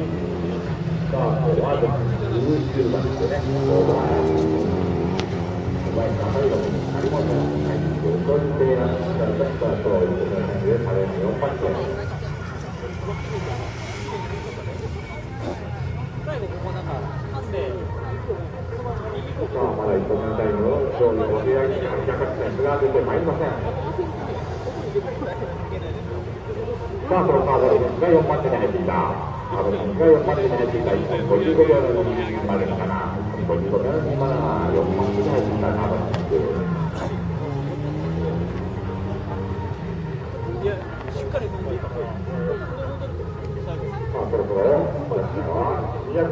さあ、こ。の入って、そして、ラスタースタートをいう感じで、壁に4番手。に張りかかっていません。さあ、そのカードですが4番手に入っていた。harusnya yang masih mencintai Eko juga dalam kemarin karena Eko juga kan gimana yang maksudnya cinta apa gitu Yang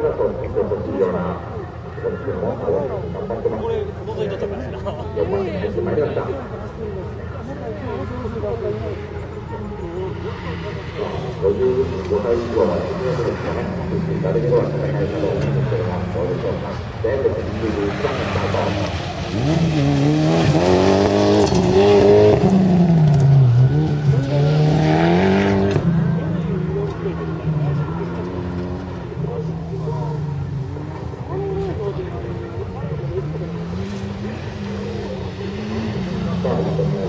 55秒の2までは4番手に入っていたなと思って。いや、しっかり飲んでいたから。まあ、そろそろ、私は、宮倉と結構欲しいような、そうでも、頑張ってます。これ、覗いたからな。いりました。55歳以上は、戦えないかと思うんですけども、どうでしょうか。全部21番のスタート。